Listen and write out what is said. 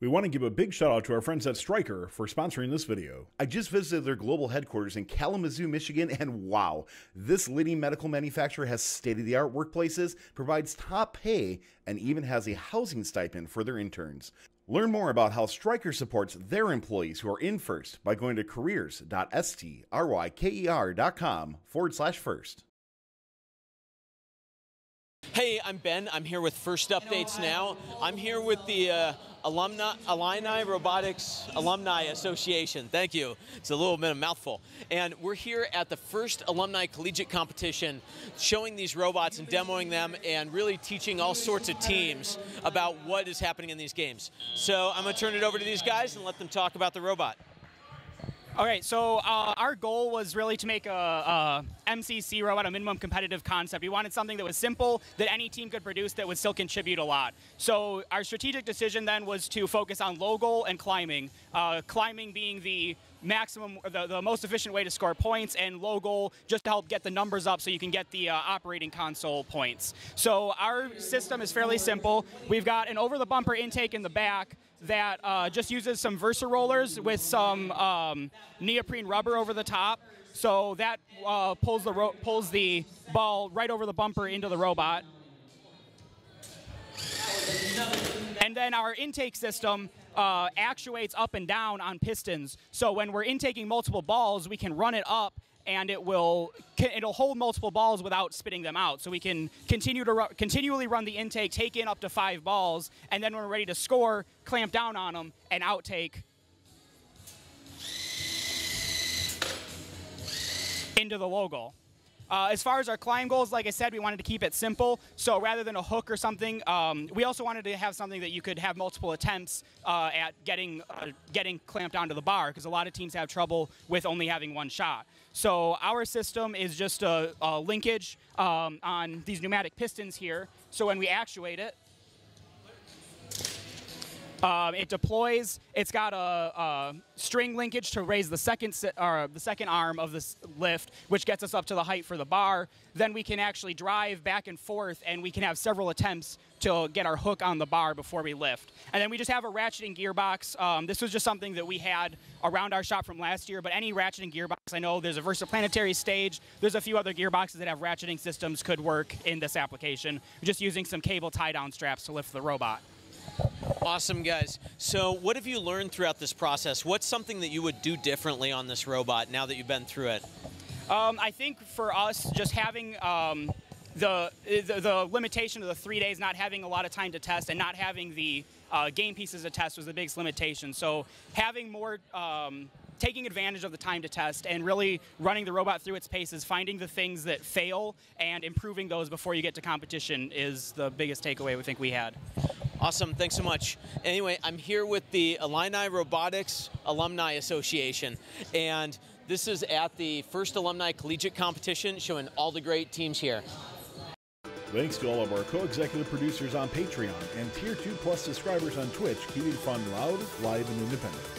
We want to give a big shout out to our friends at Stryker for sponsoring this video. I just visited their global headquarters in Kalamazoo, Michigan, and wow, this leading medical manufacturer has state of the art workplaces, provides top pay, and even has a housing stipend for their interns. Learn more about how Stryker supports their employees who are in first by going to careers.stryker.com forward slash first. Hey, I'm Ben. I'm here with First Updates Now. I'm here with the uh, Illini, Robotics Alumni Association. Thank you. It's a little bit of a mouthful. And we're here at the first alumni collegiate competition, showing these robots and demoing them and really teaching all sorts of teams about what is happening in these games. So I'm going to turn it over to these guys and let them talk about the robot. All right, so uh, our goal was really to make a, a, MCC robot, a minimum competitive concept. We wanted something that was simple, that any team could produce, that would still contribute a lot. So our strategic decision then was to focus on low goal and climbing. Uh, climbing being the maximum, the, the, most efficient way to score points, and low goal just to help get the numbers up so you can get the uh, operating console points. So our system is fairly simple. We've got an over-the-bumper intake in the back that uh, just uses some Versa rollers with some um, neoprene rubber over the top. So that uh, pulls the pulls the ball right over the bumper into the robot. And then our intake system uh, actuates up and down on pistons. So when we're intaking multiple balls, we can run it up and it will it'll hold multiple balls without spitting them out. So we can continue to ru continually run the intake, take in up to five balls, and then when we're ready to score, clamp down on them and outtake into the low goal. Uh, as far as our climb goals, like I said, we wanted to keep it simple. So rather than a hook or something, um, we also wanted to have something that you could have multiple attempts uh, at getting uh, getting clamped onto the bar because a lot of teams have trouble with only having one shot. So our system is just a, a linkage um, on these pneumatic pistons here. So when we actuate it, um, it deploys. It's got a, a, string linkage to raise the second or the second arm of this lift, which gets us up to the height for the bar. Then we can actually drive back and forth, and we can have several attempts to get our hook on the bar before we lift. And then we just have a ratcheting gearbox. Um, this was just something that we had around our shop from last year, but any ratcheting gearbox, I know there's a Versaplanetary stage. There's a few other gearboxes that have ratcheting systems could work in this application. We're just using some cable tie-down straps to lift the robot. Awesome, guys. So, what have you learned throughout this process? What's something that you would do differently on this robot now that you've been through it? Um, I think for us, just having um, the, the, the limitation of the three days, not having a lot of time to test, and not having the uh, game pieces to test was the biggest limitation. So, having more um, taking advantage of the time to test and really running the robot through its paces, finding the things that fail and improving those before you get to competition is the biggest takeaway we think we had. Awesome, thanks so much. Anyway, I'm here with the Illini Robotics Alumni Association, and this is at the first alumni collegiate competition showing all the great teams here. Thanks to all of our co-executive producers on Patreon and Tier 2 Plus subscribers on Twitch, keeping fun loud, live, and independent.